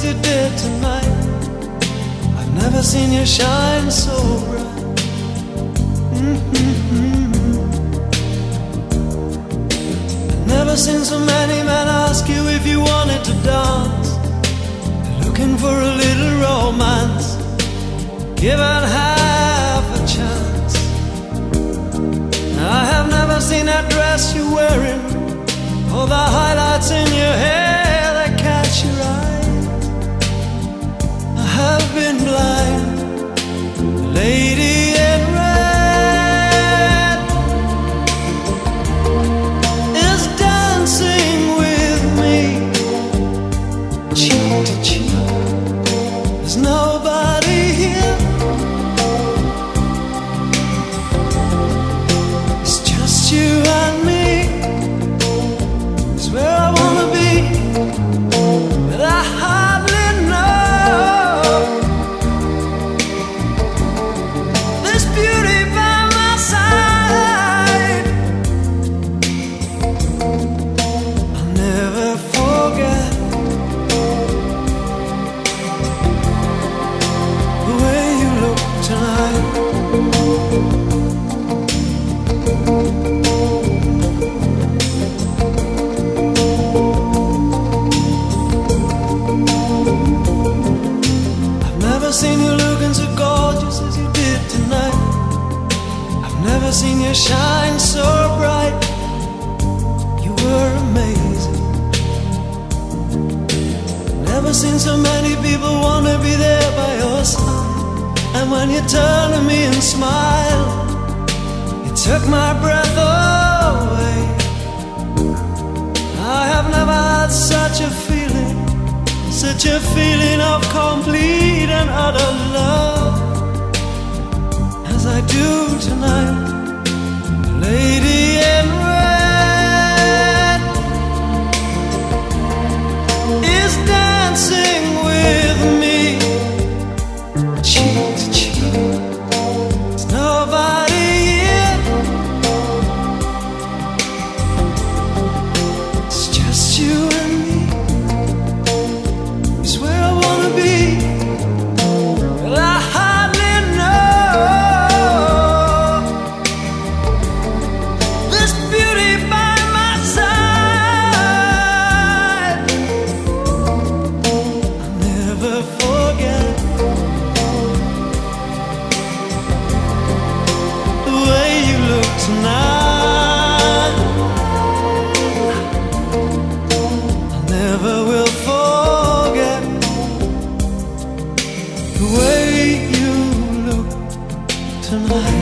as you did tonight. I've never seen you shine so bright. Mm-hmm. I've never seen so many men ask you if you wanted to dance. Looking for a little romance. Given half a chance. I have never seen that dress you're wearing, or the highlights in your seen you looking so gorgeous as you did tonight. I've never seen you shine so bright. You were amazing. Never seen so many people wanna be there by your side. And when you turn to me and smile, you took my breath away. I have never had such a feeling, such a feeling of complete and utter love as I do tonight. Tonight.